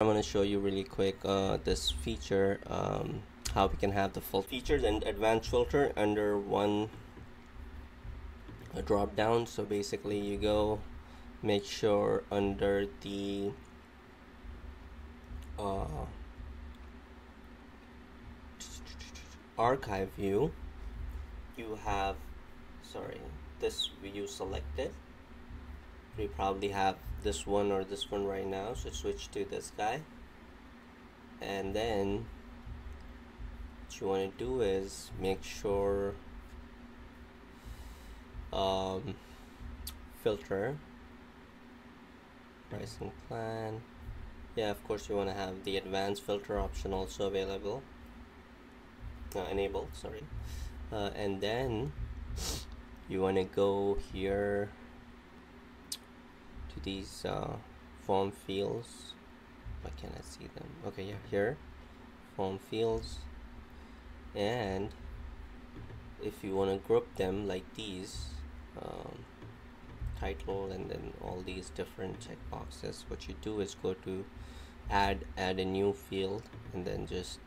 I'm going to show you really quick uh, this feature um, how we can have the full features and advanced filter under one drop down. So basically you go make sure under the uh, archive view you have sorry this view selected we probably have this one or this one right now so switch to this guy. And then what you want to do is make sure um, filter pricing plan. Yeah of course you want to have the advanced filter option also available. Uh, enabled sorry. Uh, and then you want to go here these uh, form fields. Why can't I see them? Okay yeah here. Form fields. And if you want to group them like these um, title and then all these different checkboxes what you do is go to add add a new field and then just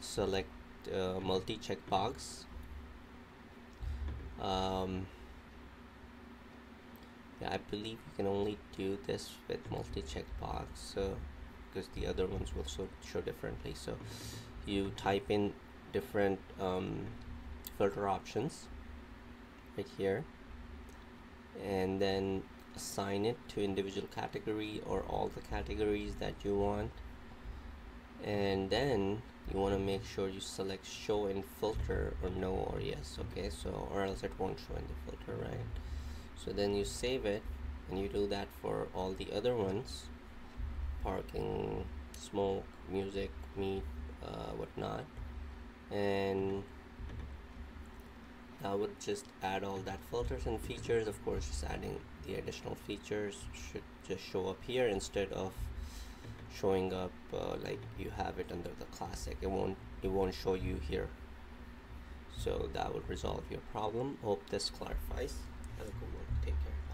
select uh, multi checkbox um, yeah, I believe you can only do this with multi checkbox so because the other ones will so show differently. So you type in different um, filter options right here and then assign it to individual category or all the categories that you want. And then you want to make sure you select show in filter or no or yes okay? So or else it won't show in the filter right so then you save it and you do that for all the other ones. Parking smoke music meat uh, whatnot. And I would just add all that filters and features. Of course just adding the additional features should just show up here instead of showing up uh, like you have it under the classic. It won't it won't show you here. So that would resolve your problem. Hope this clarifies have a good take care